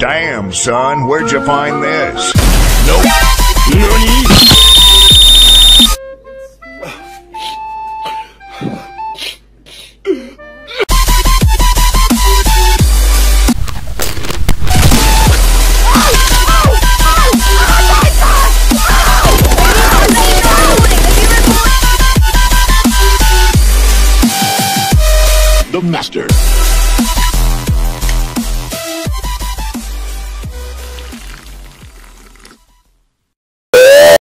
Damn, son, where'd you find this? Nope. Nani? The Master.